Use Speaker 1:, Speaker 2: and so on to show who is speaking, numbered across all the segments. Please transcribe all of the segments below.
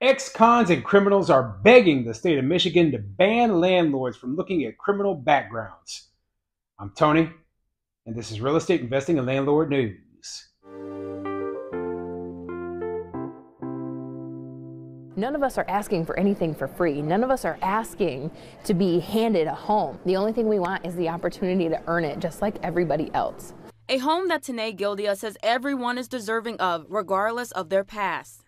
Speaker 1: Ex cons and criminals are begging the state of Michigan to ban landlords from looking at criminal backgrounds. I'm Tony, and this is Real Estate Investing and Landlord News.
Speaker 2: None of us are asking for anything for free. None of us are asking to be handed a home. The only thing we want is the opportunity to earn it, just like everybody else.
Speaker 3: A home that Tanae Gildea says everyone is deserving of, regardless of their past.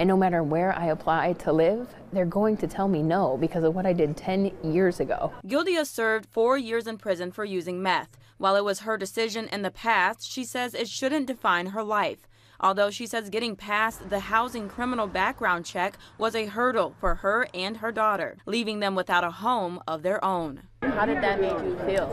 Speaker 2: And no matter where I apply to live, they're going to tell me no because of what I did 10 years ago.
Speaker 3: Gildea served four years in prison for using meth. While it was her decision in the past, she says it shouldn't define her life. Although she says getting past the housing criminal background check was a hurdle for her and her daughter, leaving them without a home of their own.
Speaker 2: How did that make you feel?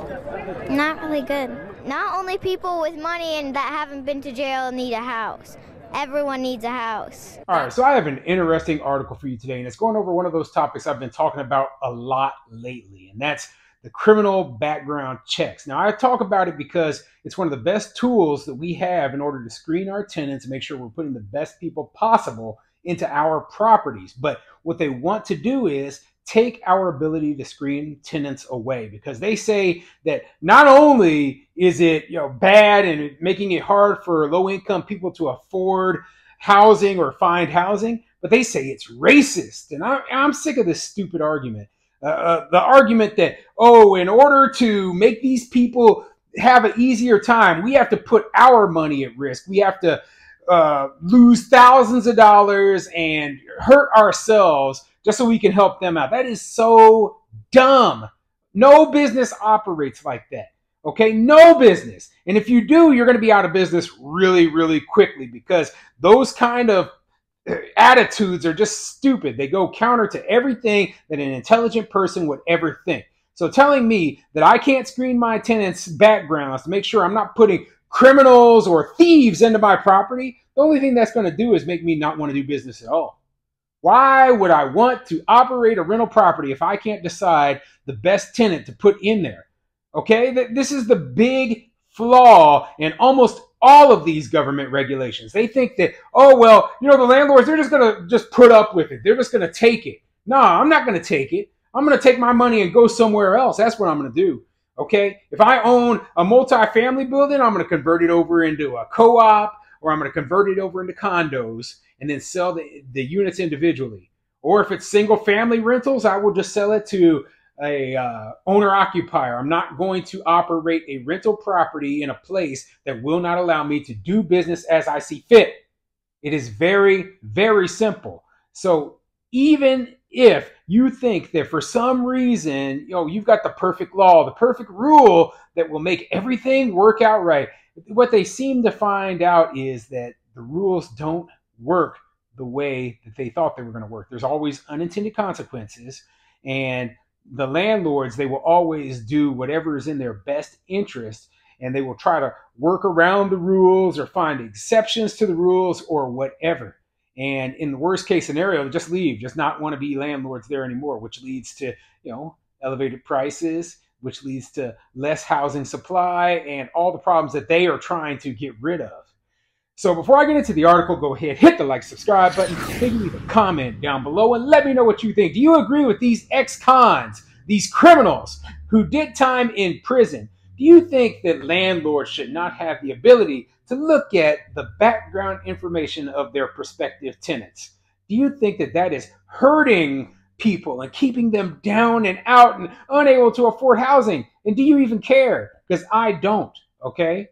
Speaker 4: Not really good. Not only people with money and that haven't been to jail need a house. Everyone needs a house.
Speaker 1: All right, so I have an interesting article for you today, and it's going over one of those topics I've been talking about a lot lately, and that's the criminal background checks. Now, I talk about it because it's one of the best tools that we have in order to screen our tenants and make sure we're putting the best people possible into our properties. But what they want to do is take our ability to screen tenants away because they say that not only is it you know bad and making it hard for low income people to afford housing or find housing but they say it's racist. And I, am sick of this stupid argument. Uh, uh, the argument that oh in order to make these people have an easier time we have to put our money at risk. We have to uh, lose thousands of dollars and hurt ourselves just so we can help them out. That is so dumb. No business operates like that. Okay, no business. And if you do, you're going to be out of business really, really quickly because those kind of uh, attitudes are just stupid. They go counter to everything that an intelligent person would ever think. So telling me that I can't screen my tenants' backgrounds to make sure I'm not putting criminals or thieves into my property, the only thing that's going to do is make me not want to do business at all. Why would I want to operate a rental property if I can't decide the best tenant to put in there? Okay, this is the big flaw in almost all of these government regulations. They think that, oh, well, you know, the landlords, they're just going to just put up with it. They're just going to take it. No, I'm not going to take it. I'm going to take my money and go somewhere else. That's what I'm going to do. Okay. If I own a multi-family building, I'm going to convert it over into a co-op or I'm going to convert it over into condos and then sell the, the units individually. Or if it's single family rentals, I will just sell it to a uh, owner occupier. I'm not going to operate a rental property in a place that will not allow me to do business as I see fit. It is very, very simple. So even if you think that for some reason, you know, you've got the perfect law, the perfect rule that will make everything work out right, what they seem to find out is that the rules don't work the way that they thought they were going to work. There's always unintended consequences, and the landlords they will always do whatever is in their best interest, and they will try to work around the rules or find exceptions to the rules or whatever. And in the worst case scenario, just leave, just not want to be landlords there anymore, which leads to you know elevated prices, which leads to less housing supply and all the problems that they are trying to get rid of. So before I get into the article, go ahead, hit the like, subscribe button, leave a comment down below and let me know what you think. Do you agree with these ex-cons, these criminals who did time in prison? Do you think that landlords should not have the ability to look at the background information of their prospective tenants? Do you think that that is hurting people and keeping them down and out and unable to afford housing? And do you even care? Because I don't, okay?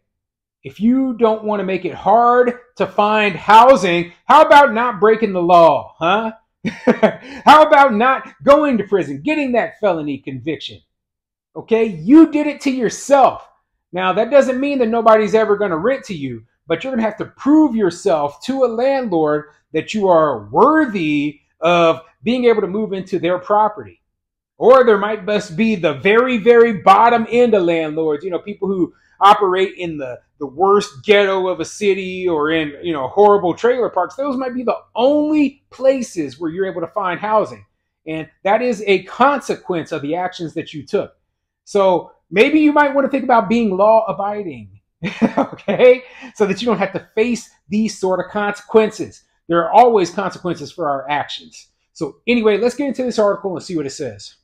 Speaker 1: If you don't want to make it hard to find housing, how about not breaking the law, huh? how about not going to prison, getting that felony conviction? Okay, you did it to yourself. Now, that doesn't mean that nobody's ever going to rent to you, but you're going to have to prove yourself to a landlord that you are worthy of being able to move into their property. Or there might just be the very, very bottom end of landlords, you know, people who operate in the, the worst ghetto of a city or in, you know, horrible trailer parks, those might be the only places where you're able to find housing. And that is a consequence of the actions that you took. So maybe you might want to think about being law abiding, okay? So that you don't have to face these sort of consequences. There are always consequences for our actions. So, anyway, let's get into this article and see what it says.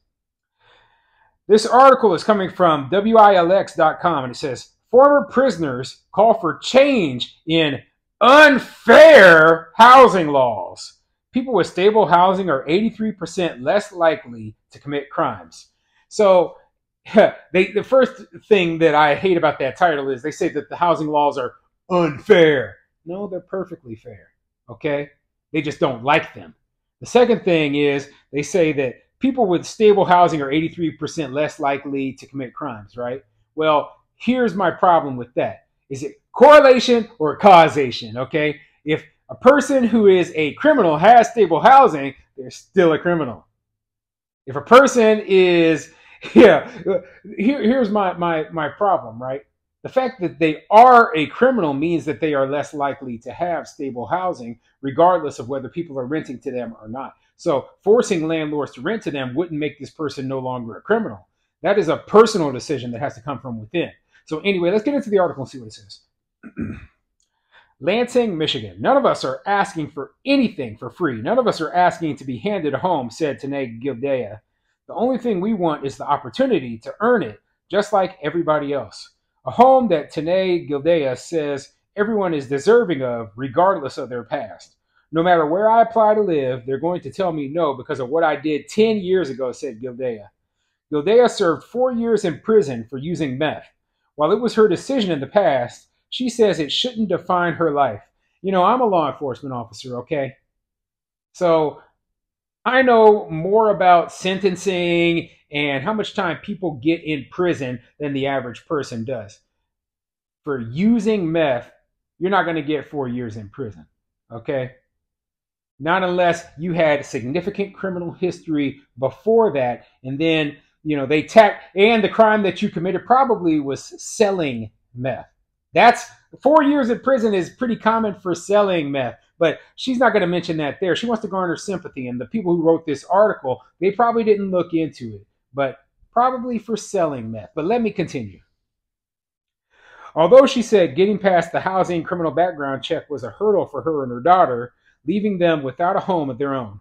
Speaker 1: This article is coming from WILX.com and it says former prisoners call for change in unfair housing laws. People with stable housing are 83% less likely to commit crimes. So, they, the first thing that I hate about that title is they say that the housing laws are unfair. No, they're perfectly fair. Okay? They just don't like them. The second thing is they say that people with stable housing are 83% less likely to commit crimes, right? Well, here's my problem with that. Is it correlation or causation? Okay? If a person who is a criminal has stable housing, they're still a criminal. If a person is yeah, here, here's my, my my problem, right? The fact that they are a criminal means that they are less likely to have stable housing, regardless of whether people are renting to them or not. So, forcing landlords to rent to them wouldn't make this person no longer a criminal. That is a personal decision that has to come from within. So, anyway, let's get into the article and see what it says. Lansing, Michigan. None of us are asking for anything for free. None of us are asking to be handed home, said Tane Gildea. The only thing we want is the opportunity to earn it, just like everybody else. A home that Tane Gildea says everyone is deserving of, regardless of their past. No matter where I apply to live, they're going to tell me no because of what I did 10 years ago, said Gildea. Gildea served four years in prison for using meth. While it was her decision in the past, she says it shouldn't define her life. You know, I'm a law enforcement officer, okay? So I know more about sentencing and how much time people get in prison than the average person does. For using meth, you're not going to get four years in prison. Okay? Not unless you had significant criminal history before that. And then, you know, they tack, and the crime that you committed probably was selling meth. That's four years in prison is pretty common for selling meth. But she's not going to mention that there. She wants to garner sympathy. And the people who wrote this article, they probably didn't look into it but probably for selling meth. But let me continue. Although she said getting past the housing criminal background check was a hurdle for her and her daughter, leaving them without a home of their own.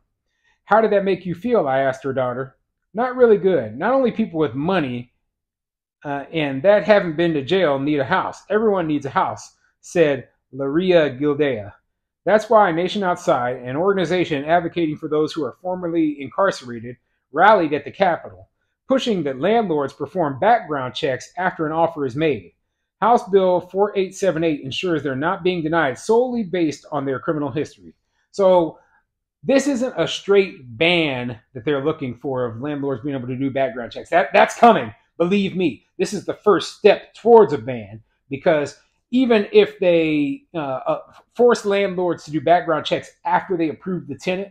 Speaker 1: How did that make you feel? I asked her daughter. Not really good. Not only people with money uh, and that haven't been to jail need a house. Everyone needs a house, said Laria Gildea. That's why Nation Outside, an organization advocating for those who are formerly incarcerated, rallied at the Capitol pushing that landlords perform background checks after an offer is made. House Bill 4878 ensures they're not being denied solely based on their criminal history. So, this isn't a straight ban that they're looking for of landlords being able to do background checks. That, that's coming. Believe me, this is the first step towards a ban because even if they uh, uh, force landlords to do background checks after they approve the tenant,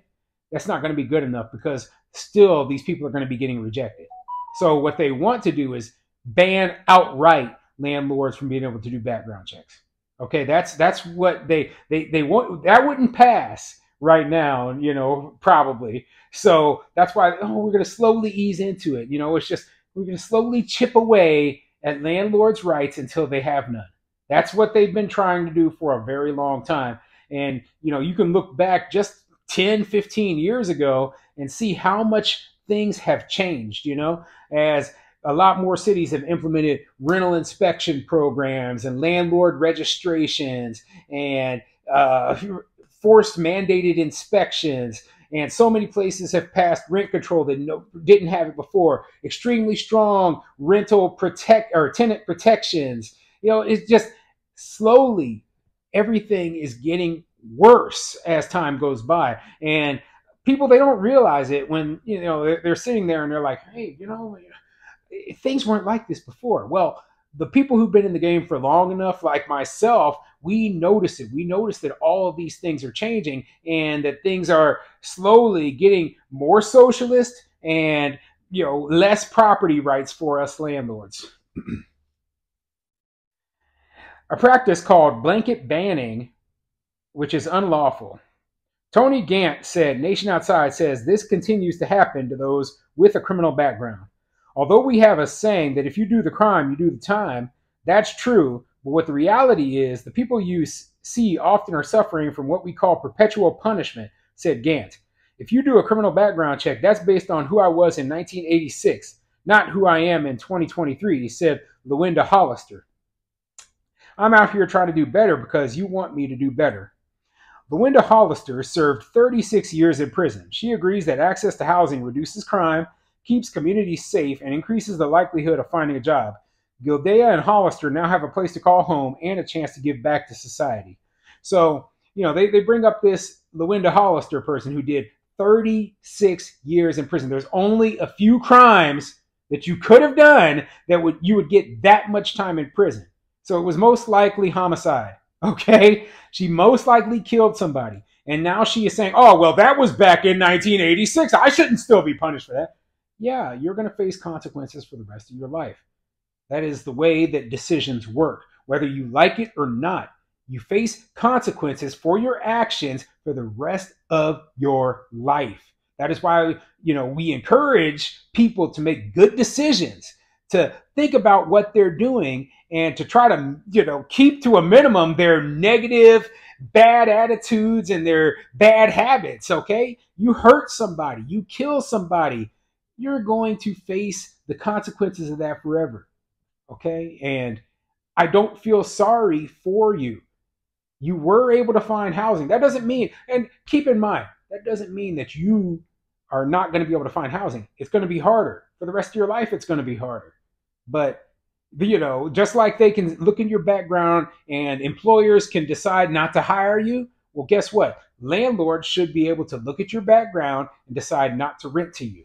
Speaker 1: that's not going to be good enough because still these people are going to be getting rejected. So what they want to do is ban outright landlords from being able to do background checks. Okay, that's that's what they they they want. That wouldn't pass right now, you know, probably. So that's why oh, we're going to slowly ease into it. You know, it's just we're going to slowly chip away at landlords' rights until they have none. That's what they've been trying to do for a very long time. And you know, you can look back just 10, 15 years ago and see how much things have changed, you know, as a lot more cities have implemented rental inspection programs and landlord registrations and uh, forced mandated inspections. And so many places have passed rent control that no, didn't have it before. Extremely strong rental protect or tenant protections. You know, it's just slowly everything is getting worse as time goes by. And people they don't realize it when you know they're, they're sitting there and they're like, hey, you know, eh, things weren't like this before. Well, the people who've been in the game for long enough, like myself, we notice it. We notice that all of these things are changing and that things are slowly getting more socialist and you know less property rights for us landlords. A practice called blanket banning, which is unlawful. Tony Gant said, Nation Outside says this continues to happen to those with a criminal background. Although we have a saying that if you do the crime, you do the time, that's true, But what the reality is, the people you see often are suffering from what we call perpetual punishment, said Gant. If you do a criminal background check, that's based on who I was in 1986, not who I am in 2023, said Lawinda Hollister. I'm out here trying to do better because you want me to do better. Lawinda Hollister served 36 years in prison. She agrees that access to housing reduces crime, keeps communities safe, and increases the likelihood of finding a job. Gildea and Hollister now have a place to call home and a chance to give back to society. So, you know, they, they bring up this Lawinda Hollister person who did 36 years in prison. There's only a few crimes that you could have done that would you would get that much time in prison. So it was most likely homicide. Okay? She most likely killed somebody. And now she is saying, oh, well, that was back in 1986. I shouldn't still be punished for that. Yeah, you're going to face consequences for the rest of your life. That is the way that decisions work. Whether you like it or not, you face consequences for your actions for the rest of your life. That is why, you know, we encourage people to make good decisions, to think about what they're doing and to try to, you know, keep to a minimum their negative, bad attitudes and their bad habits, okay? You hurt somebody, you kill somebody, you're going to face the consequences of that forever. Okay? And I don't feel sorry for you you were able to find housing. That doesn't mean, and keep in mind, that doesn't mean that you are not going to be able to find housing. It's going to be harder. For the rest of your life, it's going to be harder. But, you know, just like they can look in your background and employers can decide not to hire you, well, guess what? Landlords should be able to look at your background and decide not to rent to you.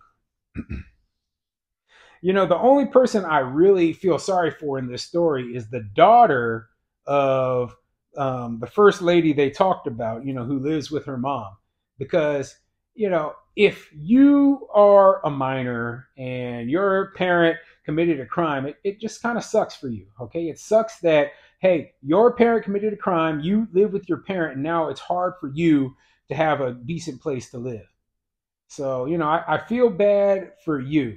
Speaker 1: you know, the only person I really feel sorry for in this story is the daughter of um, the first lady they talked about, you know, who lives with her mom. Because, you know, if you are a minor and your parent committed a crime, it, it just kind of sucks for you. Okay. It sucks that, hey, your parent committed a crime, you live with your parent, and now it's hard for you to have a decent place to live. So, you know, I, I feel bad for you,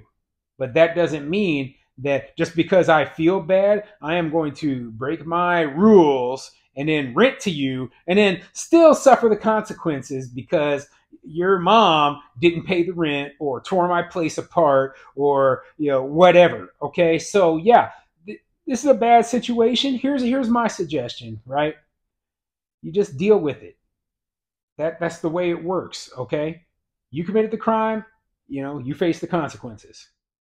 Speaker 1: but that doesn't mean that just because I feel bad, I am going to break my rules and then rent to you and then still suffer the consequences because your mom didn't pay the rent or tore my place apart or you know whatever okay? So yeah th- this is a bad situation. Here's here's my suggestion right? You just deal with it. That that's the way it works okay? You committed the crime you know you face the consequences